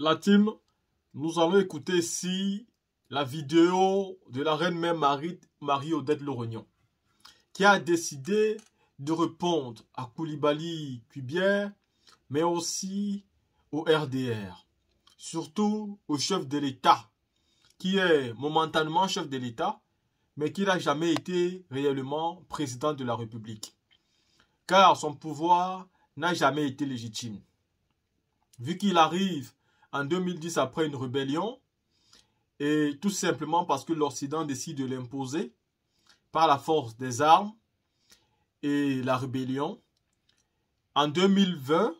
la team, nous allons écouter ici la vidéo de la reine mère Marie, Marie-Odette Lorognon, qui a décidé de répondre à Koulibaly Cubière, mais aussi au RDR, surtout au chef de l'État, qui est momentanément chef de l'État, mais qui n'a jamais été réellement président de la République, car son pouvoir n'a jamais été légitime. Vu qu'il arrive en 2010 après une rébellion, et tout simplement parce que l'Occident décide de l'imposer par la force des armes et la rébellion, en 2020,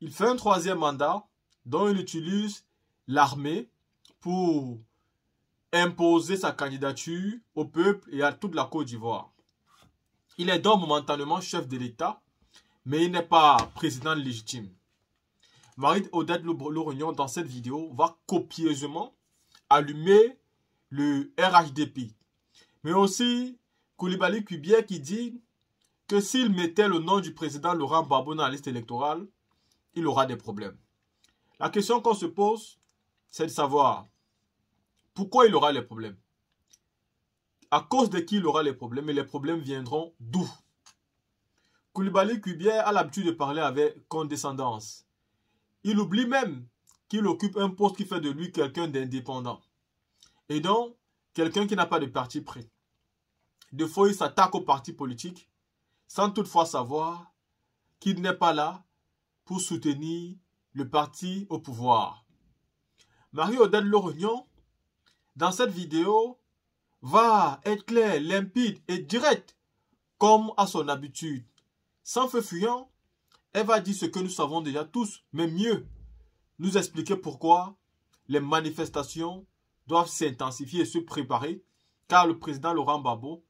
il fait un troisième mandat dont il utilise l'armée pour imposer sa candidature au peuple et à toute la Côte d'Ivoire. Il est donc momentanément chef de l'État, mais il n'est pas président légitime. Marie-Odette Lorignon, dans cette vidéo, va copieusement allumer le RHDP. Mais aussi Koulibaly Kubier qui dit que s'il mettait le nom du président Laurent Gbagbo dans la liste électorale, il aura des problèmes. La question qu'on se pose, c'est de savoir pourquoi il aura les problèmes. À cause de qui il aura les problèmes et les problèmes viendront d'où? Koulibaly Kubier a l'habitude de parler avec condescendance. Il oublie même qu'il occupe un poste qui fait de lui quelqu'un d'indépendant. Et donc, quelqu'un qui n'a pas de parti pris. De fois, il s'attaque au parti politique sans toutefois savoir qu'il n'est pas là pour soutenir le parti au pouvoir. Marie-Odette Lorignon, dans cette vidéo, va être clair, limpide et direct, comme à son habitude. Sans feu fuyant, elle va dire ce que nous savons déjà tous, mais mieux, nous expliquer pourquoi les manifestations doivent s'intensifier et se préparer, car le président Laurent Gbagbo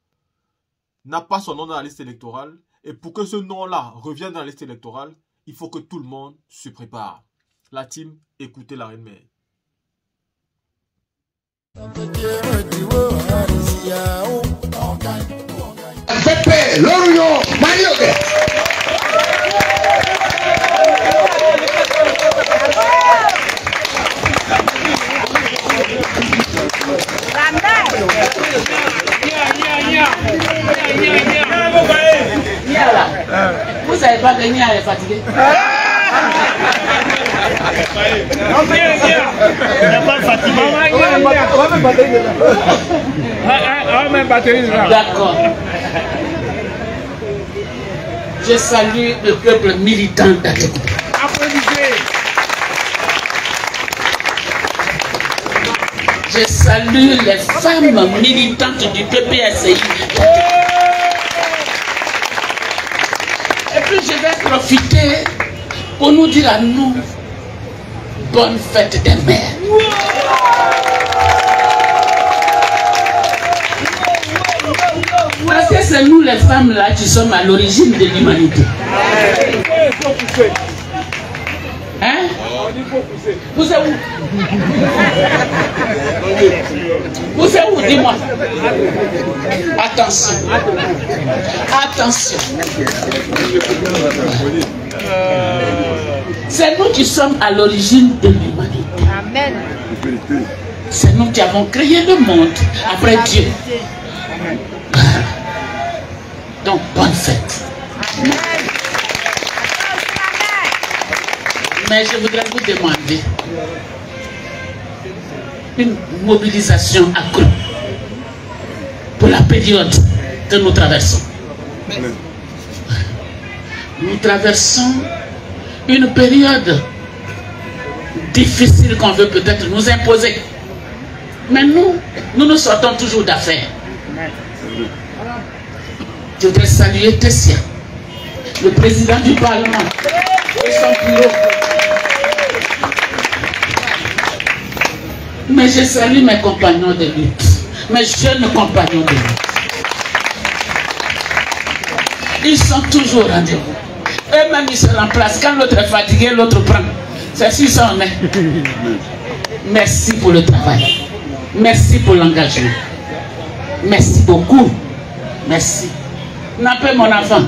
n'a pas son nom dans la liste électorale. Et pour que ce nom-là revienne dans la liste électorale, il faut que tout le monde se prépare. La team, écoutez la reine mère. Fatigué. Ah. D'accord. Je salue le peuple militant d'Atekou. Je salue les femmes militantes du PPSI. Et puis je vais pour nous dire à nous bonne fête des mères. Parce que c'est nous les femmes là qui sommes à l'origine de l'humanité. Il faut pousser. Hein Il faut pousser. Vous êtes où? Vous êtes où? Dis-moi. Attention. Attention. C'est nous qui sommes à l'origine de l'humanité. Amen. C'est nous qui avons créé le monde après Dieu. Donc, bonne fête. Mais je voudrais vous demander une mobilisation accrue pour la période que nous traversons. Nous traversons une période difficile qu'on veut peut-être nous imposer. Mais nous, nous nous sortons toujours d'affaires. Je voudrais saluer Tessia, le président du Parlement, bureau. Mais je salue mes compagnons de lutte, mes jeunes compagnons de lutte. Ils sont toujours au rendez-vous. Eux-mêmes, ils se remplacent. Quand l'autre est fatigué, l'autre prend. C'est si ça en est. Merci pour le travail. Merci pour l'engagement. Merci beaucoup. Merci. N'a pas mon enfant.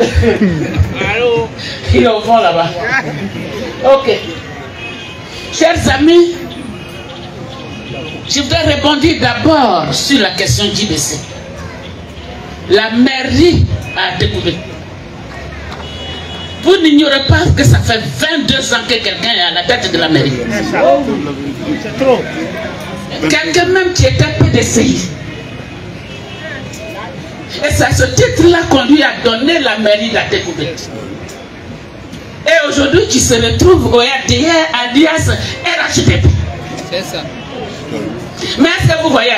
Allô? Il est au fond là-bas. Ok. Chers amis, je voudrais répondre d'abord sur la question JBC. La mairie a découvert. Vous n'ignorez pas que ça fait 22 ans que quelqu'un est à la tête de la mairie. C'est trop. Quelqu'un même qui était PDCI. Et c'est à ce titre-là qu'on lui a donné la mairie d'Atekoubet. Et aujourd'hui, tu se retrouves au RDR alias RHDP. C'est ça. Mais est-ce que vous voyez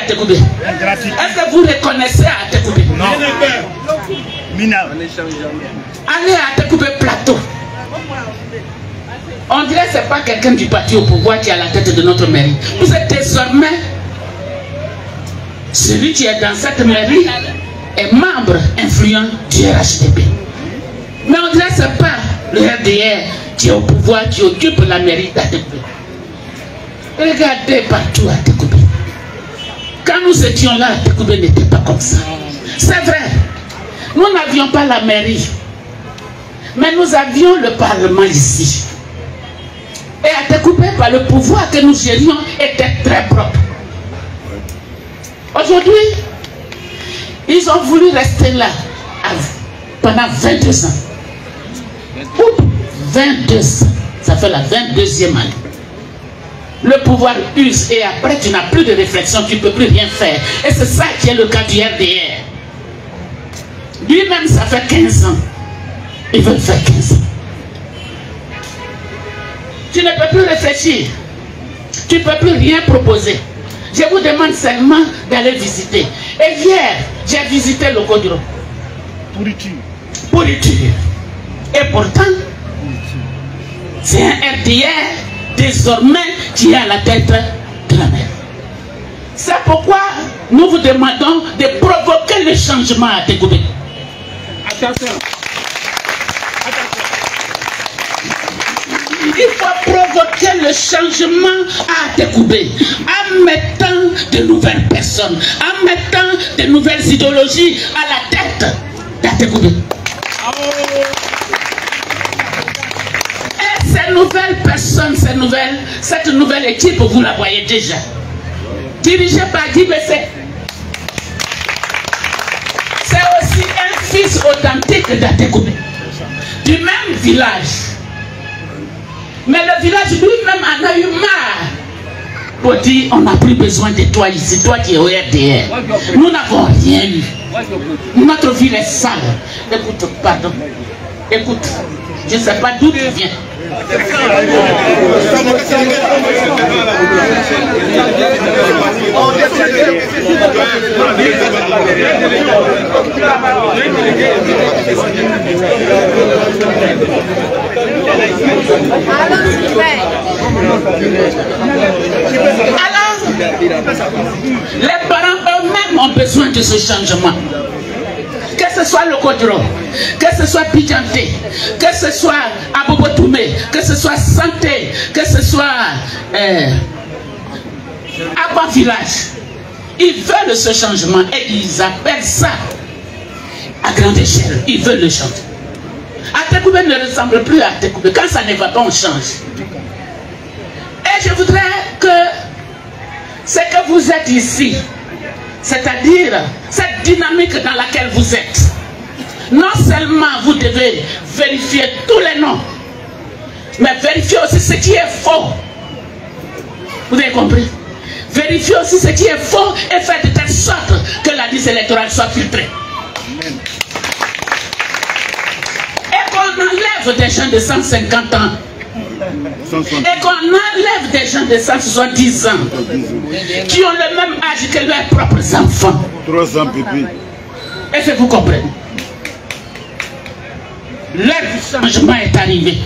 Gratuit. Est-ce que vous reconnaissez Atekoubet? Mina. Allez à Atekoubet Plateau. On dirait que ce n'est pas quelqu'un du parti au pouvoir qui est à la tête de notre mairie. Vous êtes désormais celui qui est dans cette mairie est membre influent du RHDP. Mais on dirait ce n'est pas le RDR qui est au pouvoir, qui occupe la mairie d'Atekoubé. Regardez partout à Atekoubé. Quand nous étions là, Atekoubé n'était pas comme ça. C'est vrai. Nous n'avions pas la mairie. Mais nous avions le Parlement ici. Et à découper le pouvoir que nous gérions était très propre. Aujourd'hui, ils ont voulu rester là pendant 22 ans. Oups, 22 ans. Ça fait la 22e année. Le pouvoir use et après tu n'as plus de réflexion, tu ne peux plus rien faire. Et c'est ça qui est le cas du RDR. Lui-même, ça fait 15 ans. Il veut faire 15 ans. Tu ne peux plus réfléchir. Tu ne peux plus rien proposer. Je vous demande seulement d'aller visiter. Et hier, j'ai visité le Codro. Pourriture. Pourriture. Et pourtant, c'est un RDR désormais qui est à la tête de la mer. C'est pourquoi nous vous demandons de provoquer le changement à Tegoubé. Attention. Il faut provoquer le changement à Tekoubé en mettant de nouvelles personnes, en mettant de nouvelles idéologies à la tête d'Atekoubé. Et ces nouvelles personnes, ces nouvelles, cette nouvelle équipe, vous la voyez déjà. Dirigée par Guy. C'est aussi un fils authentique d'Atekoubé. Du même village. Mais le village lui-même en a eu marre. Pour dire, on n'a plus besoin de toi ici, toi qui es au RDR. Nous n'avons rien eu. Notre ville est sale. Écoute, pardon. Écoute, je ne sais pas d'où tu viens. Alors, les parents eux-mêmes ont besoin de ce changement. Que ce soit le Kodro, que ce soit Pidjanté, que ce soit Abobotoumé, que ce soit Santé, que ce soit euh, Abba Village. Ils veulent ce changement et ils appellent ça à grande échelle. Ils veulent le changer. Atekoubé ne ressemble plus à Atekoubé. Quand ça ne va pas, on change. Et je voudrais que ce que vous êtes ici, c'est-à-dire cette dynamique dans laquelle vous êtes, non seulement vous devez vérifier tous les noms, mais vérifier aussi ce qui est faux. Vous avez compris? Vérifier aussi ce qui est faux et faire de telle sorte que la liste électorale soit filtrée. Et qu'on enlève des gens de 150 ans et qu'on enlève des gens de 170 ans qui ont le même âge que leurs propres enfants. Trois ans, bébé. Est-ce que vous comprenez? L'heure du changement est arrivée.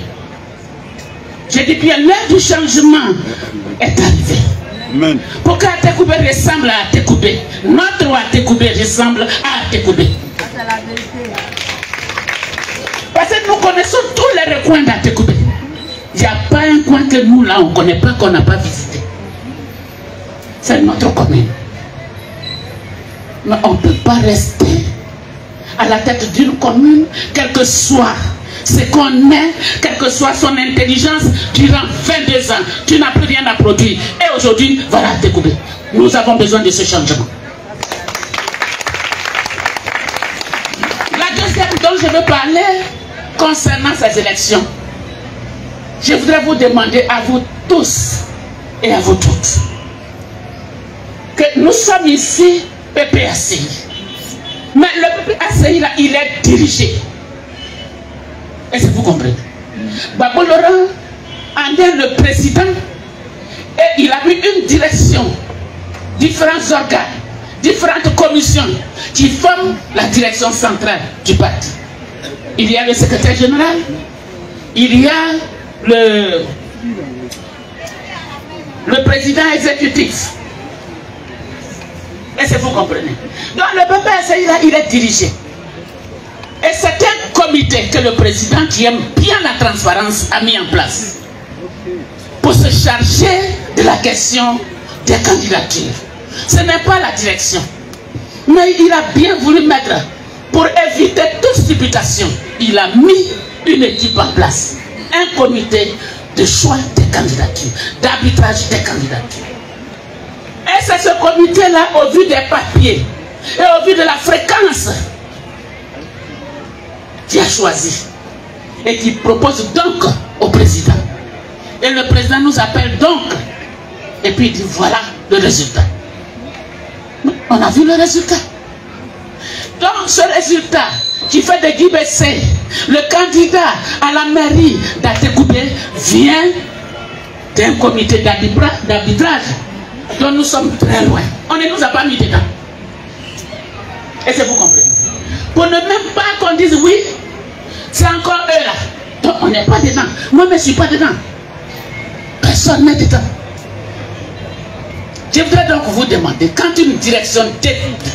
Je dis bien, l'heure du changement est arrivée. Amen. Pourquoi Atekoubé ressemble à Atekoubé Notre Atekoubé ressemble à Atekoubé. Parce que nous connaissons tous les recoins d'Atekoubé. Il n'y a pas un coin que nous, là, on ne connaît pas, qu'on n'a pas visité. C'est notre commune. Mais on ne peut pas rester à la tête d'une commune, quel que soit ce qu'on est, quelle que soit son intelligence, durant 22 ans, tu n'as plus rien à produire. Et aujourd'hui, voilà, découvrir. Nous avons besoin de ce changement. La deuxième dont je veux parler concernant ces élections, je voudrais vous demander à vous tous et à vous toutes que nous sommes ici PPACI. Mais le PPACI, là, il est dirigé. Est-ce que vous comprenez? Babo Laurent en est le président et il a eu une direction, différents organes, différentes commissions qui forment la direction centrale du parti. Il y a le secrétaire général, il y a le, président exécutif. Est-ce que vous comprenez? Donc le PPS, il est dirigé. Et c'est un comité que le président, qui aime bien la transparence, a mis en place pour se charger de la question des candidatures. Ce n'est pas la direction. Mais il a bien voulu mettre, pour éviter toute supputation, il a mis une équipe en place. Un comité de choix des candidatures, d'arbitrage des candidatures. Et c'est ce comité-là, au vu des papiers et au vu de la fréquence, qui a choisi et qui propose donc au président. Et le président nous appelle donc et puis il dit voilà le résultat. On a vu le résultat. Donc ce résultat qui fait de Guy Bessé, le candidat à la mairie d'Atekoubé, vient d'un comité d'arbitrage dont nous sommes très loin. On ne nous a pas mis dedans. Est-ce que vous comprenez? Pour ne même pas qu'on dise oui, c'est encore eux là. Donc on n'est pas dedans. Moi, je ne suis pas dedans. Personne n'est dedans. Je voudrais donc vous demander, quand une direction décide,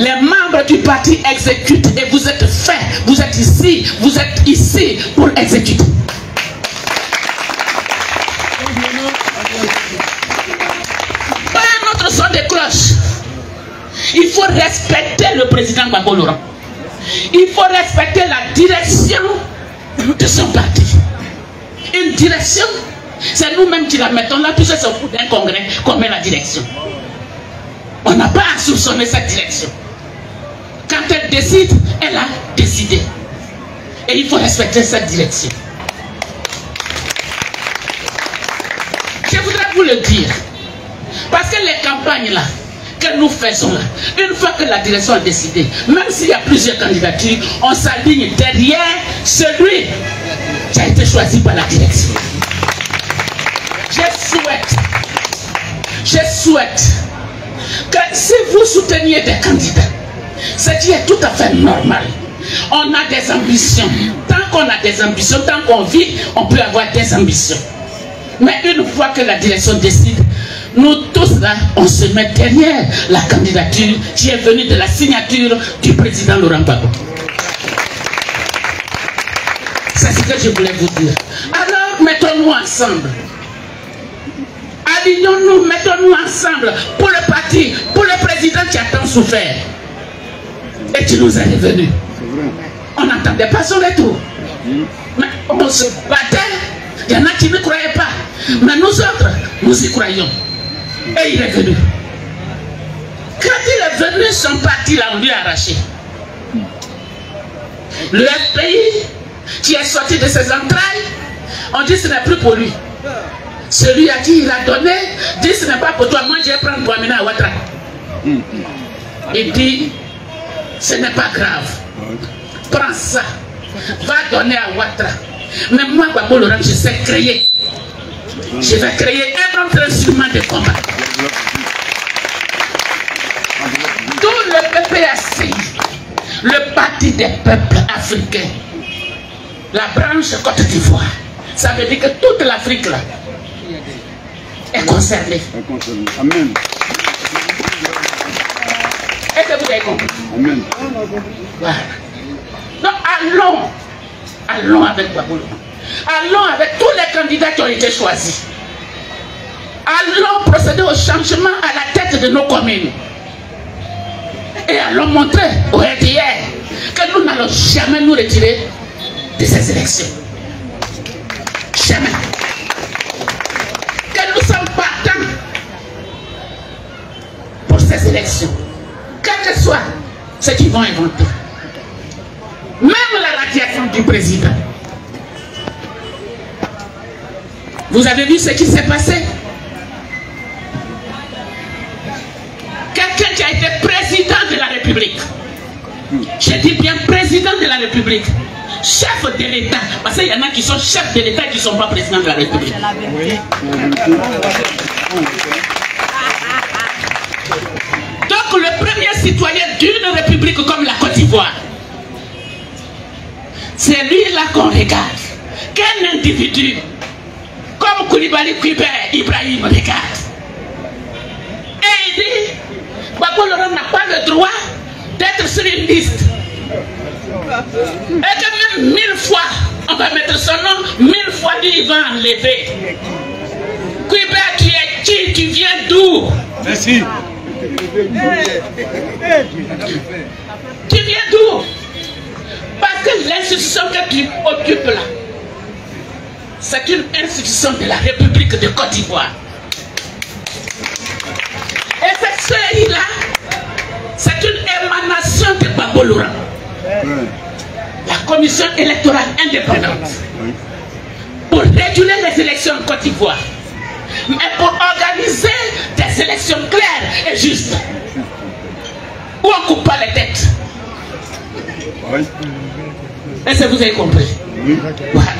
les membres du parti exécutent et vous êtes faits, vous êtes ici, vous êtes ici pour exécuter. Pas un autre son de cloche. Il faut respecter le président Gbagbo Laurent. Il faut respecter la direction de son parti. Une direction, c'est nous-mêmes qui la mettons là, puisque c'est au bout d'un congrès qu'on met la direction. On n'a pas à soupçonner cette direction. Elle décide, elle a décidé. Et il faut respecter cette direction. Je voudrais vous le dire. Parce que les campagnes là, que nous faisons là, une fois que la direction a décidé, même s'il y a plusieurs candidatures, on s'aligne derrière celui qui a été choisi par la direction. Je souhaite, je souhaite que si vous souteniez des candidats, ce qui est tout à fait normal, on a des ambitions. Tant qu'on a des ambitions, tant qu'on vit, on peut avoir des ambitions. Mais une fois que la direction décide, nous tous là, on se met derrière la candidature qui est venue de la signature du président Laurent Gbagbo. C'est ce que je voulais vous dire. Alors, mettons-nous ensemble. Alignons-nous, mettons-nous ensemble pour le parti, pour le président qui a tant souffert et qui nous est revenu. On n'attendait pas son retour. Mais on se battait. Il y en a qui ne croyaient pas. Mais nous autres, nous y croyons. Et il est venu. Quand il est venu, son parti l'a lui arraché. Le FPI qui est sorti de ses entrailles, on dit que ce n'est plus pour lui. Celui à qui il a donné dit ce n'est pas pour toi, moi je vais prendre toi maintenant à Ouattara. Il dit ce n'est pas grave. Prends ça. Va donner à Ouattara. Mais moi, Babo Laurent, je sais créer. Je vais créer un autre instrument de combat. Tout le PPAC, le Parti des peuples africains, la branche Côte d'Ivoire, ça veut dire que toute l'Afrique là est concernée. Amen. Est-ce que vous avez compris? Amen. Voilà. Donc allons, allons avec Baboulo. Allons avec tous les candidats qui ont été choisis. Allons procéder au changement à la tête de nos communes. et allons montrer au RDR que nous n'allons jamais nous retirer de ces élections. Jamais. Ce qu'ils vont inventer. Même la radiation du président. Vous avez vu ce qui s'est passé? Quelqu'un qui a été président de la République. Je dis bien président de la République. Chef de l'État. Parce qu'il y en a qui sont chefs de l'État et qui ne sont pas présidents de la République. Donc citoyen d'une république comme la Côte d'Ivoire, c'est lui-là qu'on regarde. Quel individu comme Koulibaly Kouibé Ibrahim regarde. Et il dit, Babo Laurent n'a pas le droit d'être sur une liste. Et que même mille fois, on va mettre son nom, mille fois lui, il va enlever. Kouibé, tu es qui? Tu viens d'où? Merci. Tu viens d'où? Parce que l'institution que tu occupes là, c'est une institution de la République de Côte d'Ivoire. Et cette série-là, c'est une émanation de Babo Laurent. La commission électorale indépendante. Pour réguler les élections en Côte d'Ivoire. Mais pour organiser élections claires et justes. Où on ne coupe pas les têtes. Oui. Est-ce que vous avez compris? Voilà.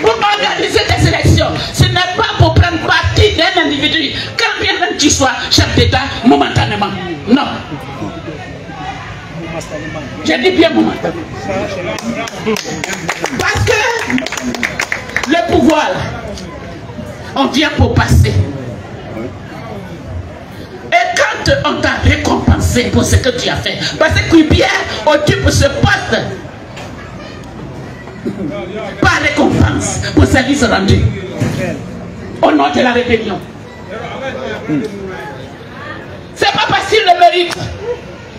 Pour organiser des élections, ce n'est pas pour prendre parti d'un individu, quand bien même tu sois chef d'État momentanément. Non. Je dis bien momentanément. Parce que le pouvoir, on vient pour passer. Et quand on t'a récompensé pour ce que tu as fait, parce que Kubier occupe ce poste par récompense pour service rendu au nom de la rébellion. C'est pas parce qu'il le mérite,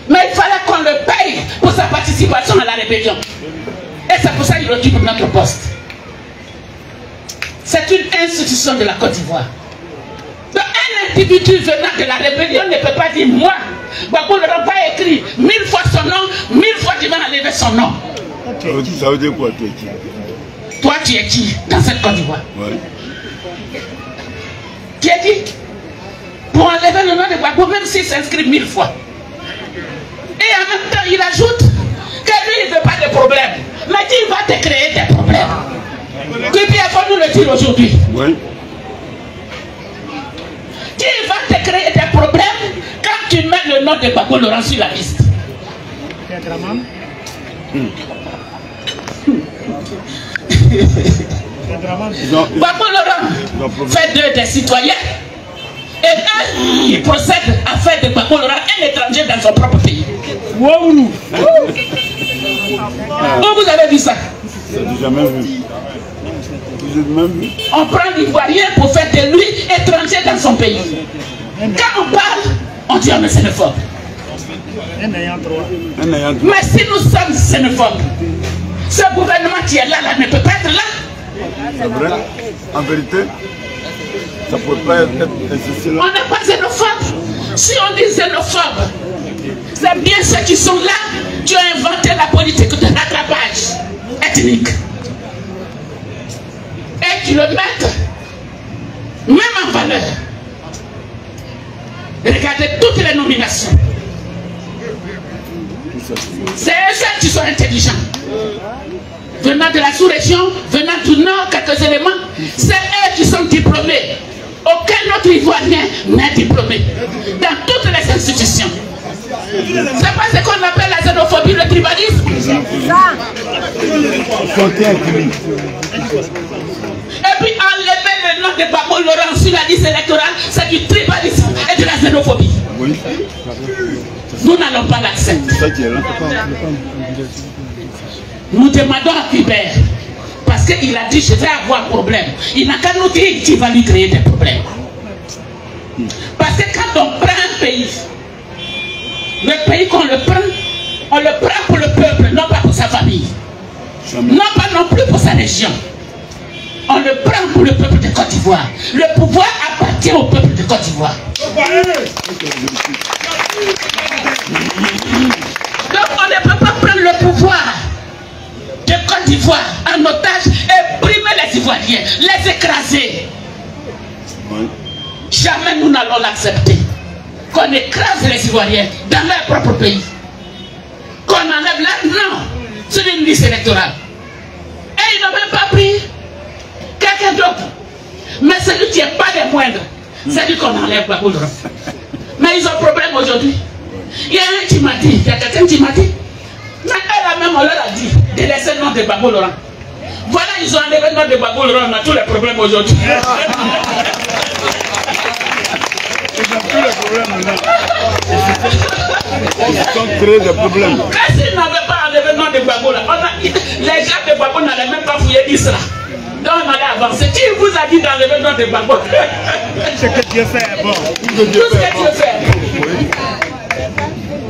mais il fallait qu'on le paye pour sa participation à la rébellion. Et c'est pour ça qu'il occupe notre poste. C'est une institution de la Côte d'Ivoire. Donc, un individu venant de la rébellion ne peut pas dire moi. Babou ne va pas écrit mille fois son nom, mille fois tu vas enlever son nom. Ça veut dire, quoi, toi qui? Toi, tu es qui dans cette Côte d'Ivoire? Oui. Qui est qui? Pour enlever le nom de Babou, même s'il s'inscrit mille fois. Et en même temps, il ajoute que lui, il ne veut pas de problème. Mais qui va te créer des problèmes Que bien faut nous le dire aujourd'hui. Oui. Qui va te créer des problèmes quand tu mets le nom de Babou Laurent sur la liste Babou Laurent fait d'eux des citoyens. Et eux, ils procèdent à faire de Babou Laurent un étranger dans son propre pays. Où vous avez vu ça? J'ai jamais vu. J'ai même vu. On prend l'Ivoirien pour faire de lui étranger dans son pays. Quand on parle, on dit on est xénophobe. Un ayant droit. Mais si nous sommes xénophobes, ce gouvernement qui est là, là ne peut pas être là. C'est vrai. En vérité, ça ne peut pas être ainsi On n'est pas xénophobe. Si on dit xénophobe, c'est bien ceux qui sont là qui ont inventé la politique de rattrapage ethnique. Et qui le mettent même en valeur. Regardez toutes les nominations. C'est eux qui sont intelligents. Venant de la sous-région, venant du nord, quelques éléments, c'est eux qui sont diplômés. Aucun autre Ivoirien n'est diplômé dans toutes les institutions. C'est pas ce qu'on appelle la xénophobie, le tribalisme. Et puis enlever le nom de Babo Laurent sur la liste électorale, c'est du tribalisme et de la xénophobie. Oui. Nous n'allons pas l'accepter. Nous demandons à Kubert, parce qu'il a dit je vais avoir un problème. Il n'a qu'à nous dire qu'il va lui créer des problèmes. Parce que quand on prend un pays Le pays qu'on le prend, on le prend pour le peuple, non pas pour sa famille. Non pas non plus pour sa région. On le prend pour le peuple de Côte d'Ivoire. Le pouvoir appartient au peuple de Côte d'Ivoire. Donc on ne peut pas prendre le pouvoir de Côte d'Ivoire en otage et brimer les Ivoiriens, les écraser. Jamais nous n'allons l'accepter. Qu'on écrase les Ivoiriens dans leur propre pays. Qu'on enlève leur nom sur une liste électorale. Et ils n'ont même pas pris quelqu'un d'autre. Mais celui qui n'est pas des moindres, c'est lui qu'on enlève Baboulra. Mais ils ont problème aujourd'hui. Il y a un qui m'a dit, il y a quelqu'un qui m'a dit, mais elle a même, on leur a dit de laisser le nom de Babou Laurent. Voilà, ils ont enlevé le nom de Babou Laurent, on a tous les problèmes aujourd'hui. Ils n'ont plus de problème maintenant. Ils ont créé des problèmes. Mais s'ils n'avaient pas enlevé le nom de Babou les gens de Babou n'allaient même pas fouiller l'Isra. Donc on allait avancer. Qui vous a dit d'enlever le nom de Babou Ce que Dieu fait est bon. Tout que Tout Dieu ce fait. que Dieu fait. Oui.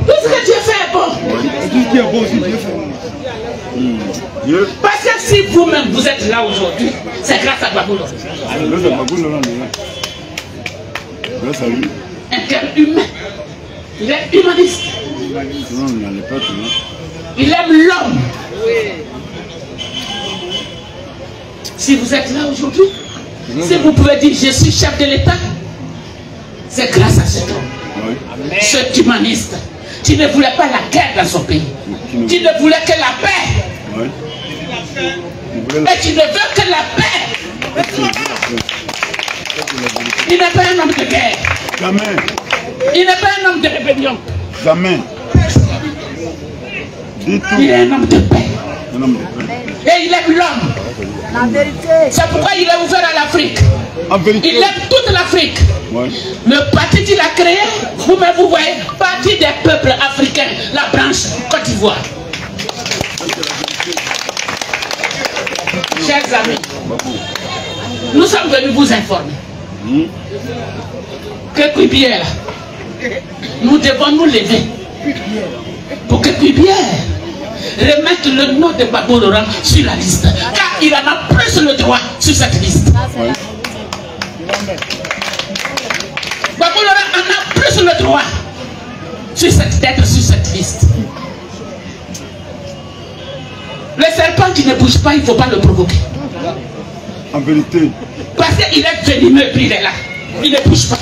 Tout ce que Dieu fait est bon. Tout ce qui est bon aussi, Dieu fait. Dieu, Parce que si vous-même vous êtes là aujourd'hui, c'est grâce à Babou Laurent. le de Babou Laurent est là. Le salut. Un cœur humain. Il est humaniste. Tout. Il aime l'homme. Si vous êtes là aujourd'hui, si vous pouvez dire je suis chef de l'État, c'est grâce à cet homme, Oui. cet humaniste qui ne voulait pas la guerre dans son pays, qui ne voulait que la paix Oui. Et qui ne veut que la paix. Il n'est pas un homme de guerre, Jamais. il n'est pas un homme de rébellion, Jamais. Il est un homme de paix. Un homme de paix. Et il aime l'homme. La vérité. C'est pourquoi il est ouvert à l'Afrique. Il aime toute l'Afrique. Le parti qu'il a créé, vous-même vous voyez, parti des peuples africains, la branche Côte d'Ivoire. Chers amis, nous sommes venus vous informer que Cubière, nous devons nous lever pour que Cubière remette le nom de Babou Laurent sur la liste. Il en a plus le droit sur cette liste. Babou Laurent en a plus le droit d'être sur cette liste. Le serpent qui ne bouge pas, il ne faut pas le provoquer. En vérité. Parce qu'il est venimeux, puis il est là. Il ne bouge pas.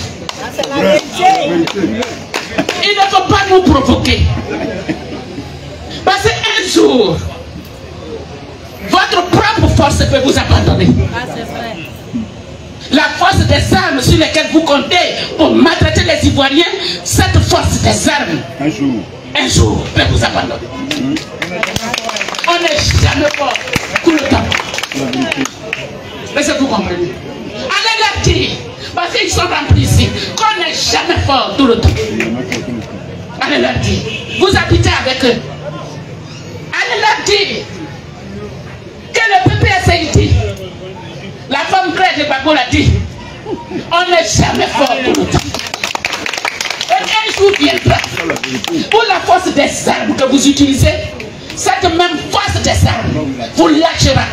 La vérité. Il ne faut pas nous provoquer. Parce qu'un jour, votre propre force peut vous abandonner. Ah. La force des armes sur lesquelles vous comptez pour maltraiter les Ivoiriens, cette force des armes, Un jour. un jour, peut vous abandonner. On n'est jamais fort tout le temps. La vérité. Est-ce que vous comprenez Allez leur dire, parce qu'ils sont remplis ici, qu'on n'est jamais fort tout le temps. Allez leur dire. Vous habitez avec eux. Allez leur dire de Bago l'a dit. On n'est jamais fort tout le temps. Et un jour viendra où la force des armes que vous utilisez, cette même force des armes vous lâchera.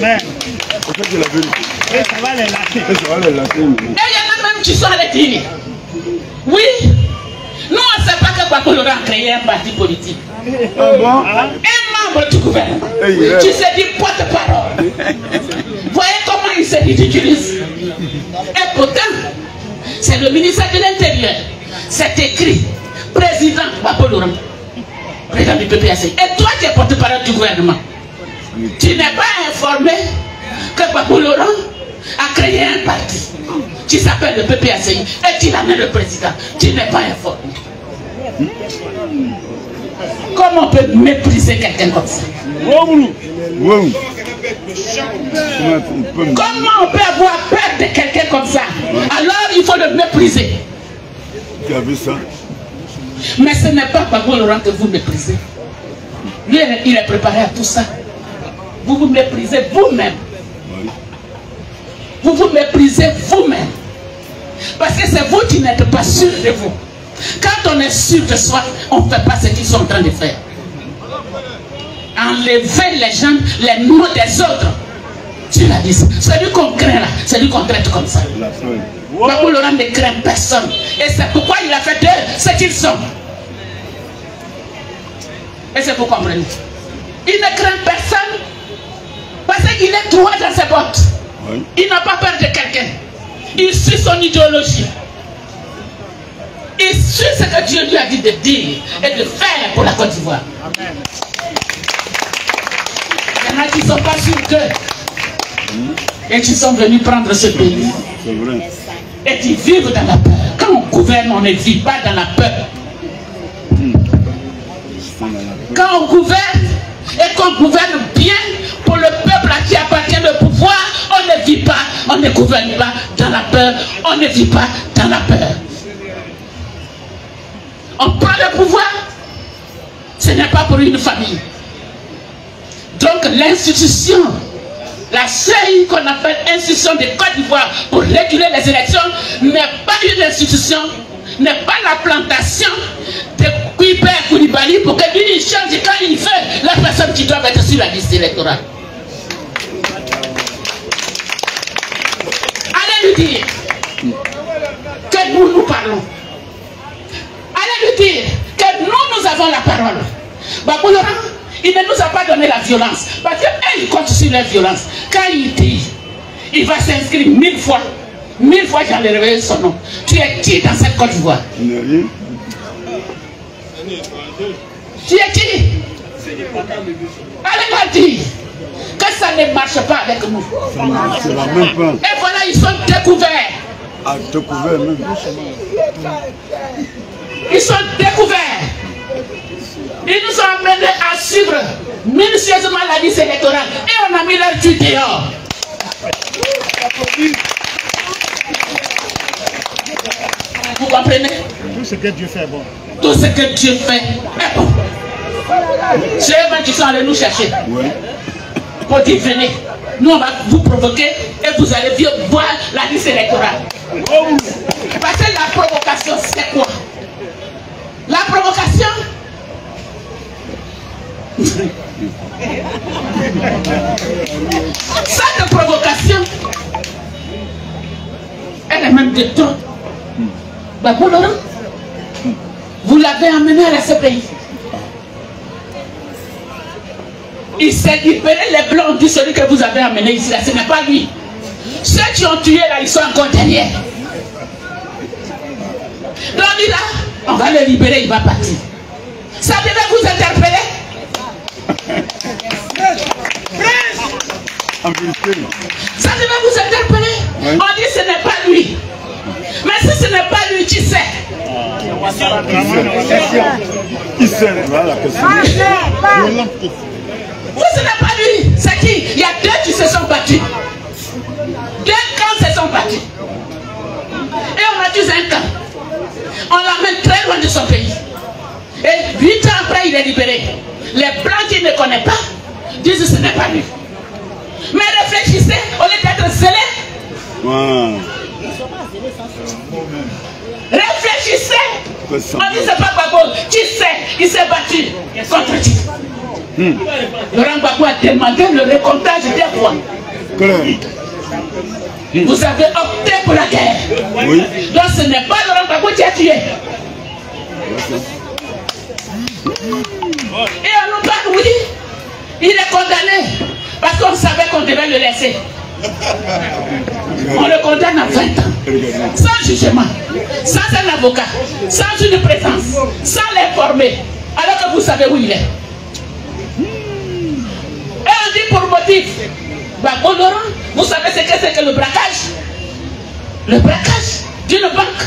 Mais, et ça va les lâcher. Il y en a même qui sont allés dire, oui, nous on ne sait pas que Bago Laurent a créé un parti politique. Ah bon? un membre du gouvernement qui se dit porte-parole. Voyez comment il se ridiculise. Et pourtant, c'est le ministère de l'Intérieur. C'est écrit président Babo Laurent, président du PPAC. Et toi qui es porte-parole du gouvernement, tu n'es pas informé que Babo Laurent a créé un parti qui s'appelle le PPACI et en est le président. Tu n'es pas informé. Comment on peut mépriser quelqu'un comme ça? Comment on peut avoir peur de quelqu'un comme ça? Alors il faut le mépriser. Tu as vu ça? Mais ce n'est pas Babo Laurent que vous méprisez. Lui, il est préparé à tout ça. Vous vous méprisez vous-même. Vous vous méprisez vous-même. Parce que c'est vous qui n'êtes pas sûr de vous. Quand on est sûr de soi, on ne fait pas ce qu'ils sont en train de faire. Enlever les gens, les noms des autres. Tu l'as dit. Celui qu'on craint là, c'est lui qu'on traite comme ça. Babou Laurent ne craint personne. Et c'est pourquoi il a fait d'eux ce qu'ils sont. Et c'est pour comprendre. Il ne craint personne parce qu'il est droit dans ses bottes. Il n'a pas peur de quelqu'un. Il suit son idéologie. Il suit ce que Dieu lui a dit de dire et de faire pour la Côte d'Ivoire. Il y en a qui ne sont pas sûrs d'eux et qui sont venus prendre ce pays et qui vivent dans la peur. Quand on gouverne, on ne vit pas dans la peur. Quand on gouverne et qu'on gouverne bien pour le peuple à qui appartient le pouvoir, on ne vit pas, on ne gouverne pas dans la peur, on ne vit pas dans la peur. On prend le pouvoir, ce n'est pas pour une famille. Donc l'institution, la seule qu'on appelle institution de Côte d'Ivoire pour réguler les élections n'est pas une institution, n'est pas la plantation de Kuiper Koulibaly pour que lui change quand il fait la personne qui doit être sur la liste électorale. Allez lui dire que nous nous parlons. Lui dire que nous, nous avons la parole. Laurent, il ne nous a pas donné la violence. Parce qu'il compte sur la violence. Quand il dit, il va s'inscrire mille fois. Mille fois, j'en ai réveillé son nom. Tu es qui dans cette Côte d'Ivoire? Il n'est rien. Tu es qui? Allez leur dire que ça ne marche pas avec nous. Ça pas. Et voilà, ils sont découverts. À découvert même. Ils sont découverts. Ils nous ont amenés à suivre minutieusement la liste électorale. Et on a mis leur dehors. Vous comprenez? Tout ce que Dieu fait est bon. Tout ce que Dieu fait est bon. C'est eux qui sont allés nous chercher Oui. pour dire venez. Nous, on va vous provoquer et vous allez bien voir la liste électorale. Parce que la provocation, c'est quoi? La provocation, cette provocation, elle est même de trop. Babou Laurent, vous l'avez amené à ce pays. Il s'est libéré les blancs, dit celui que vous avez amené ici, ce n'est pas lui. Ceux qui ont tué là, ils sont encore derrière. Donc lui là, on va le libérer, il va partir. Ça devait vous interpeller? Ça devait vous interpeller? Oui. On dit ce n'est pas lui. Mais si ce n'est pas lui, tu sais. il sait, voilà. Vous, ce n'est pas lui. C'est qui? Il y a deux qui se sont battus. Deux camps se sont battus. Et on accuse un camp. On l'amène très loin de son pays. Et huit ans après, il est libéré. Les blancs qui ne connaissent pas disent que ce n'est pas lui. Mais réfléchissez, au lieu d'être zélé, Voilà. réfléchissez. On dit c'est pas Babo. Qui sait Il s'est battu contre qui Laurent Gbagbo a demandé le récomptage des fois. Vous avez opté pour la guerre. Oui. Donc ce n'est pas Laurent Gbagbo qui a tué. Et on nous parle, oui, il est condamné parce qu'on savait qu'on devait le laisser. On le condamne à 20 ans, sans jugement, sans un avocat, sans une présence, sans l'informer, alors que vous savez où il est. Et on dit pour motif, bon, Laurent, vous savez ce que c'est que le braquage? Le braquage d'une banque,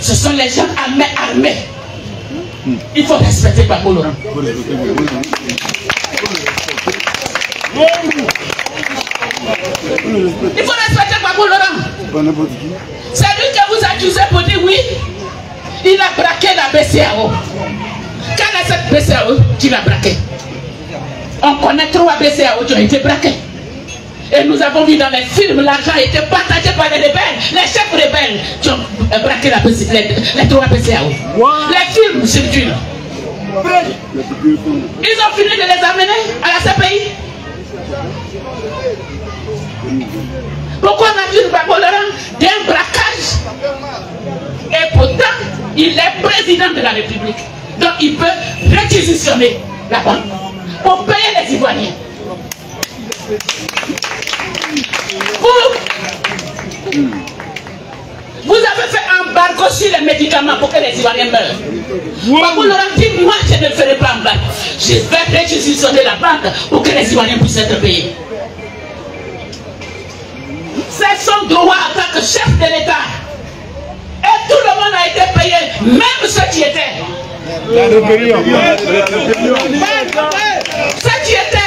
ce sont les gens armés, armés. Il faut respecter Babo Laurent. Il faut respecter Babo Laurent. C'est lui que vous accusez pour dire oui. Il a braqué la BCAO. Quelle est cette BCAO qu'il a braqué? On connaît trois BCAO qui ont été braqués. Et nous avons vu dans les films, l'argent était partagé par les rebelles, les chefs rebelles qui ont euh, braqué la les, les trois PCAO. Les films circulent. Ils ont fini de les amener à la CPI. Pourquoi on a vu Gbagbo Laurent d'un braquage? Et pourtant, il est président de la République. Donc il peut réquisitionner la banque pour payer les Ivoiriens. Vous, vous avez fait embargo sur les médicaments pour que les Ivoiriens meurent. Gbagbo Laurent dit, moi je ne ferai pas embargo. Je vais réquisitionner la banque pour que les Ivoiriens puissent être payés. C'est son droit en tant que chef de l'État. Et tout le monde a été payé, même ceux qui étaient. Ceux qui étaient.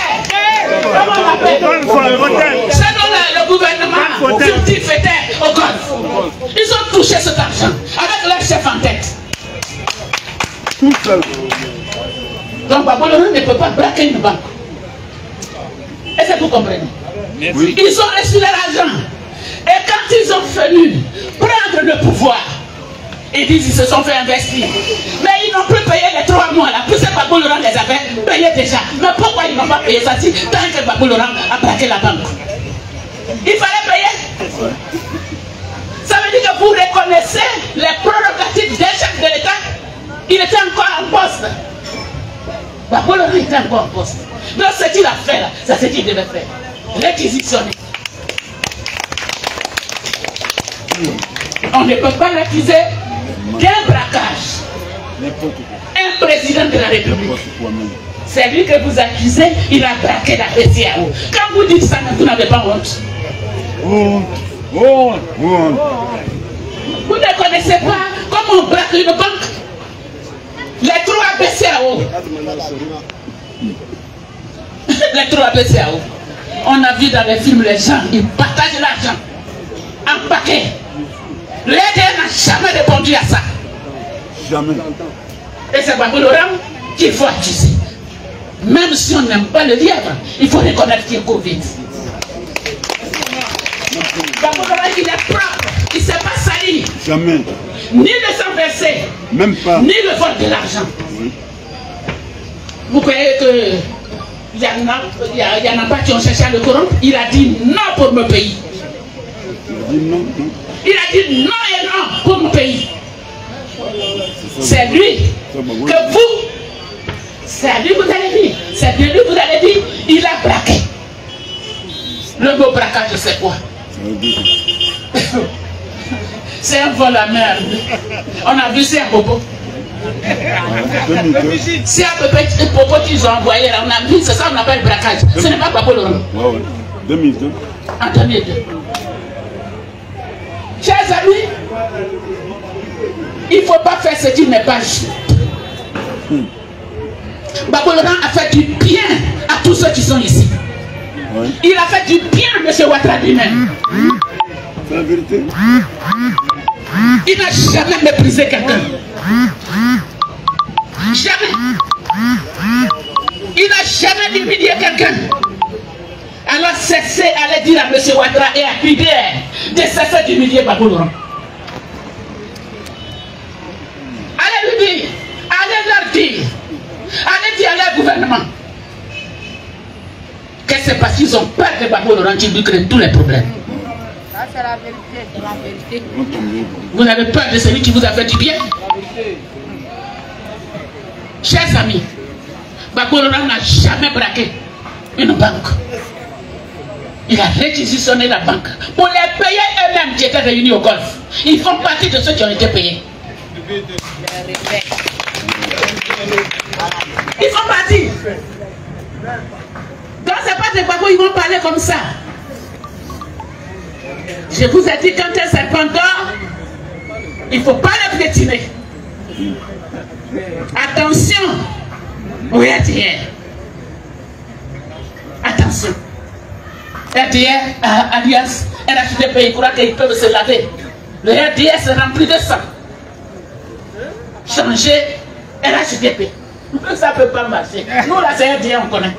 Comment on appelle C'est le, le gouvernement furtif était au golf. Ils ont touché cet argent avec leur chef en tête. Tout seul. Donc Babylone ne peut pas braquer une banque. Est-ce que vous comprenez? Ils ont reçu leur argent. Et quand ils ont venu prendre le pouvoir, ils disent qu'ils se sont fait investir. Mais ils n'ont plus payé les trois mois là. Puisque Babou Laurent les avait payés déjà. Mais pourquoi ils n'ont pas payé ça si tant que Babou Laurent a braqué la banque? Il fallait payer. Ça veut dire que vous reconnaissez les prérogatives des chefs de l'État. Il était encore en poste. Babou Laurent était encore en poste. Donc ce qu'il a fait là, c'est ce qu'il devait faire. Réquisitionner. On ne peut pas l'accuser d'un braquage. Un président de la République. C'est lui que vous accusez, il a braqué la PCAO. Quand vous dites ça, vous n'avez pas honte. Honte. Honte. Honte. Vous ne connaissez pas comment on braque une banque. Les trois PCAO. Les trois PCAO. On a vu dans les films les gens, ils partagent l'argent en paquet. L'ADN n'a jamais répondu à ça. Jamais. Et c'est Babou Laurent qu'il faut accuser. Même si on n'aime pas le lièvre, il faut reconnaître qu'il est Covid. Babou Laurent, il est propre, il ne s'est pas sali, Jamais. ni le sang versé, Même pas. ni le vol de l'argent. Oui. Vous croyez que il y en a, il y a- il y en a pas qui ont cherché à le corrompre? Il a dit non pour mon pays. Il a dit non, non. Il a dit non et non pour mon pays. C'est lui Ça, que vous, c'est à lui que vous allez dire, c'est de lui que vous allez dire, il a braqué. Le mot braquage, c'est quoi Ça C'est un vol à merde. On a vu c'est un popo. 2002. C'est un peu petit popo qu'ils ont envoyé là, on a vu, c'est ça qu'on appelle braquage. Ce n'est pas Papo Laurent. Ouais, ouais. 2002. en 2002. Chers amis, il ne faut pas faire ce qui n'est pas juste. Laurent a fait du bien à tous ceux qui sont ici. Ouais. Il a fait du bien à M. Ouattara lui-même. C'est la vérité. Il n'a jamais méprisé quelqu'un. Jamais. Il n'a jamais humilié quelqu'un. Alors cessez, allez dire à M. Ouattara et à PDR de cesser d'humilier Babou Laurent. Allez lui dire, allez leur dire, allez dire à leur gouvernement que c'est parce qu'ils ont peur de Babou Laurent qui lui crée tous les problèmes. Ça, c'est la vérité. La vérité. Vous n'avez peur de celui qui vous a fait du bien Chers amis, Babou Laurent n'a jamais braqué une banque. Il a réquisitionné la banque pour les payer eux-mêmes qui étaient réunis au golf. Ils font partie de ceux qui ont été payés. Ils font partie. Donc c'est pas des babous, ils vont parler comme ça. Je vous ai dit quand un serpent dort, il ne faut pas le piétiner. Attention RDR. Attention. RDR, euh, alias RHDP, ils croient qu'ils peuvent se laver. Le RDR se remplit de sang. Changer RHDP. Ça ne peut pas marcher. Nous, là, c'est RDR, on connaît.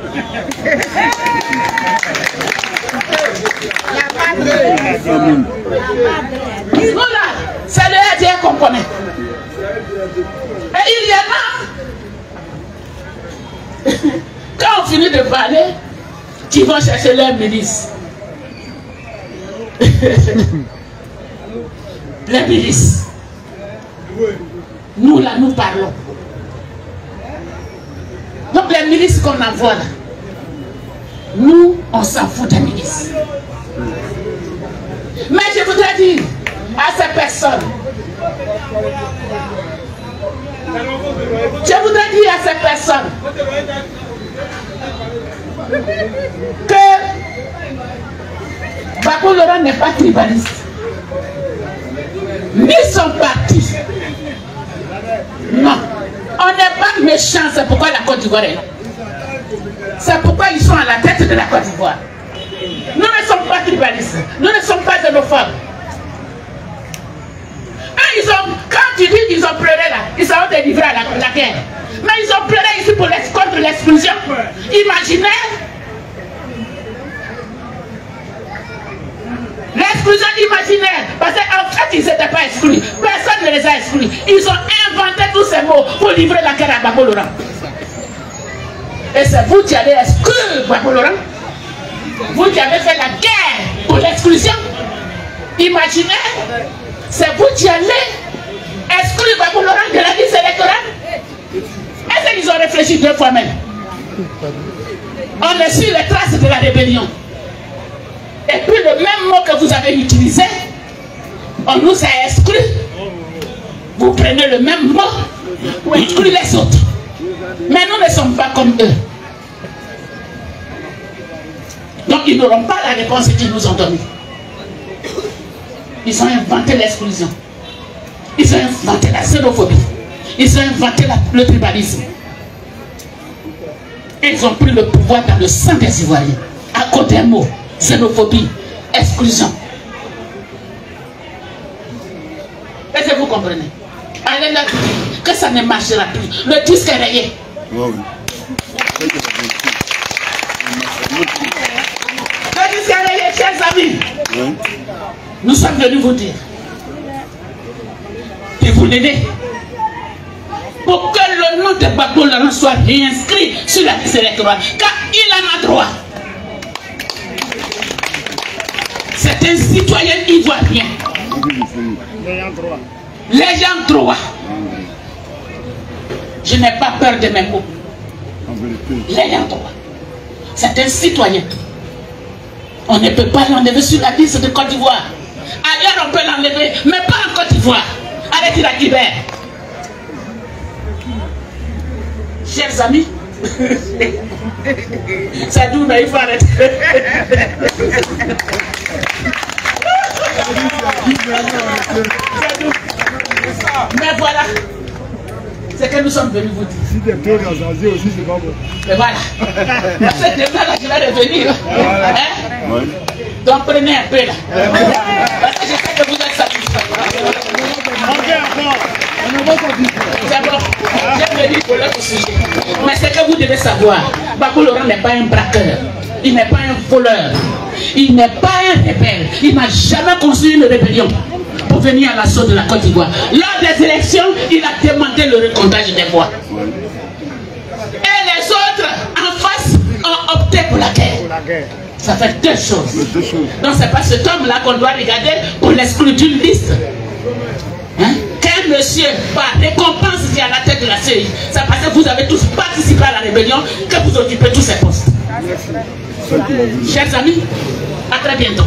Nous là, c'est le Dieu qu'on connaît. Et il y en a, quand on finit de parler, qui vont chercher leur milice? les milices. Nous là, nous parlons. Donc les milices qu'on envoie là, nous, on s'en fout des milices. Mais je voudrais dire à ces personnes, je voudrais dire à ces personnes que Babo Laurent n'est pas tribaliste. Ni son parti. Non. On n'est pas méchants, c'est pourquoi la Côte d'Ivoire est là. C'est pourquoi ils sont à la tête de la Côte d'Ivoire. Nous ne sommes pas tribalistes. Nous ne sommes pas xénophobes. Eux, ils ont, quand tu dis qu'ils ont pleuré là, ils sont délivrés à la, la guerre. Mais ils ont pleuré ici pour contre l'exclusion. Imaginez L'exclusion imaginaire, parce qu'en fait, ils n'étaient pas exclus. Personne ne les a exclus. Ils ont inventé tous ces mots pour livrer la guerre à Babo Laurent. Et c'est vous qui allez exclure Babo Laurent. Vous qui avez fait la guerre pour l'exclusion. Imaginez, c'est vous qui allez exclure Babo Laurent de la liste électorale. Est-ce qu'ils ont réfléchi deux fois même On est sur les traces de la rébellion. Et puis le même mot que vous avez utilisé, on nous a exclus. Vous prenez le même mot pour exclure les autres. Mais nous ne sommes pas comme eux. Donc ils n'auront pas la réponse qu'ils nous ont donnée. Ils ont inventé l'exclusion. Ils ont inventé la xénophobie. Ils ont inventé la- le tribalisme. Ils ont pris le pouvoir dans le sang des Ivoiriens. À cause des mots, xénophobie, exclusion. Est-ce que vous comprenez? Allez dire que ça ne marchera plus. Le disque est rayé. Le disque est rayé, chers amis. Nous sommes venus vous dire et vous l'aider pour que le nom de Babo Laurent soit réinscrit sur la liste électorale, car il en a droit. C'est un citoyen ivoirien, droit. l'ayant droit. Je n'ai pas peur de mes mots, vérité. l'ayant droit. C'est un citoyen. On ne peut pas l'enlever sur la liste de Côte d'Ivoire. Ailleurs, on peut l'enlever, mais pas en Côte d'Ivoire. Arrêtez la Guibert. Chers amis, c'est mais il faut arrêter. C'est. Mais voilà ce que nous sommes venus vous dire. Si t'es trop rasé aussi, c'est pas bon. Mais voilà. Parce que demain, là, je vais revenir. Hein? Ouais. Donc prenez un peu là. Parce que je sais que vous êtes satisfait. Mais ce que vous devez savoir, Babo Laurent n'est pas un braqueur. Il n'est pas un voleur. Il n'est pas un rebelle. Il n'a jamais construit une rébellion pour venir à l'assaut de la Côte d'Ivoire. Lors des élections, il a demandé le recomptage des voix. Et les autres, en face, ont opté pour la guerre. Ça fait deux choses. Deux choses. Donc c'est pas cet homme-là qu'on doit regarder pour l'exclure d'une liste. Hein? Qu'un monsieur, par récompense qui est à la tête de la CI, c'est parce que vous avez tous participé à la rébellion que vous occupez tous ces postes. Chers amis, à très bientôt.